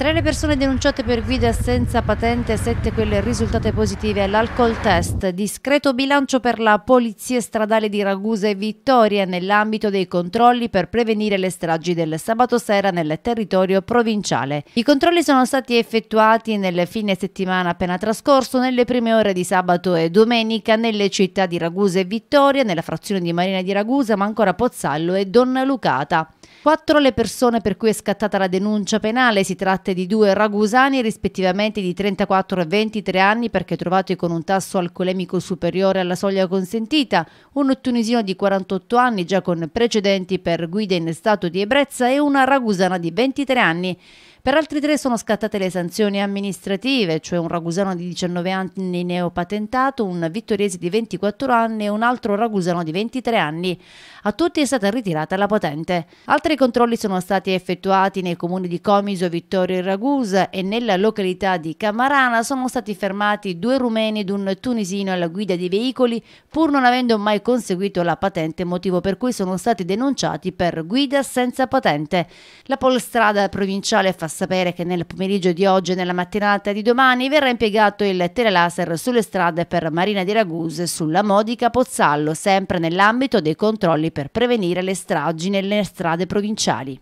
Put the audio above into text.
Tre le persone denunciate per guida senza patente, sette quelle risultate positive all'alcol test. Discreto bilancio per la Polizia Stradale di Ragusa e Vittoria nell'ambito dei controlli per prevenire le stragi del sabato sera nel territorio provinciale. I controlli sono stati effettuati nel fine settimana appena trascorso, nelle prime ore di sabato e domenica, nelle città di Ragusa e Vittoria, nella frazione di Marina di Ragusa, ma ancora Pozzallo e Donna Lucata. Quattro le persone per cui è scattata la denuncia penale, si tratta di due ragusani rispettivamente di 34 e 23 anni perché trovati con un tasso alcolemico superiore alla soglia consentita, un tunisino di 48 anni già con precedenti per guida in stato di ebbrezza e una ragusana di 23 anni. Per altri tre sono scattate le sanzioni amministrative, cioè un ragusano di 19 anni neopatentato, un vittoriese di 24 anni e un altro ragusano di 23 anni. A tutti è stata ritirata la patente. Altri controlli sono stati effettuati nei comuni di Comiso, Vittorio e Ragusa e nella località di Camarana sono stati fermati due rumeni ed un tunisino alla guida dei veicoli pur non avendo mai conseguito la patente, motivo per cui sono stati denunciati per guida senza patente. La Polstrada provinciale fa sapere che nel pomeriggio di oggi e nella mattinata di domani verrà impiegato il telelaser sulle strade per Marina di Ragusa e sulla Modica Pozzallo, sempre nell'ambito dei controlli per prevenire le stragi nelle strade provinciali.